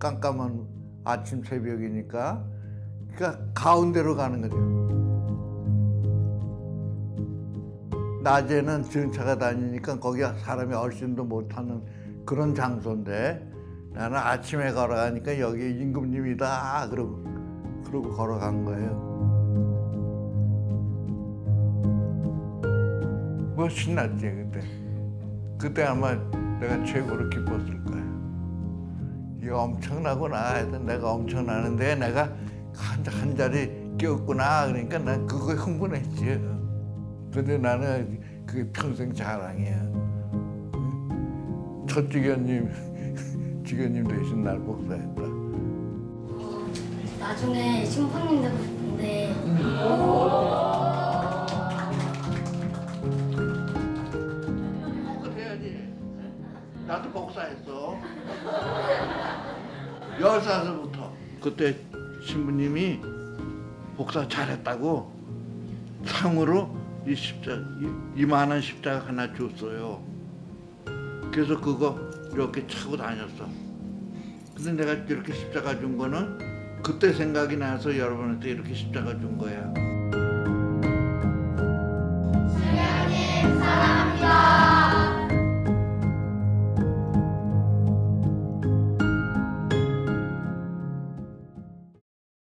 깜깜한 아침 새벽이니까 그러니까 가운데로 가는 거죠. 낮에는 전차가 다니니까 거기 사람이 얼씬도 못하는 그런 장소인데 나는 아침에 걸어가니까 여기 임금님이다 그러고 그러고 걸어간 거예요. 뭐 신났지 그때. 그때 아마 내가 최고로 기뻤을 거야. 이거 엄청나구나. 하여튼 내가 엄청나는데 내가 한, 한 자리 끼었구나. 그러니까 난 그거에 흥분했지. 근데 나는 그게 평생 자랑이야. 첫 직원님, 직원님 대신 날 복사했다. 나중에 신부님 되고 싶은데 해야지. 나도 복사했어. 열 살서부터 그때 신부님이 복사 잘했다고 상으로 이 십자 이, 이만한 십자가 하나 줬어요. 그래서 그거 이렇게 차고 다녔어. 근데 내가 이렇게 십자가 준 거는 그때 생각이 나서 여러분한테 이렇게 십자가 준 거야.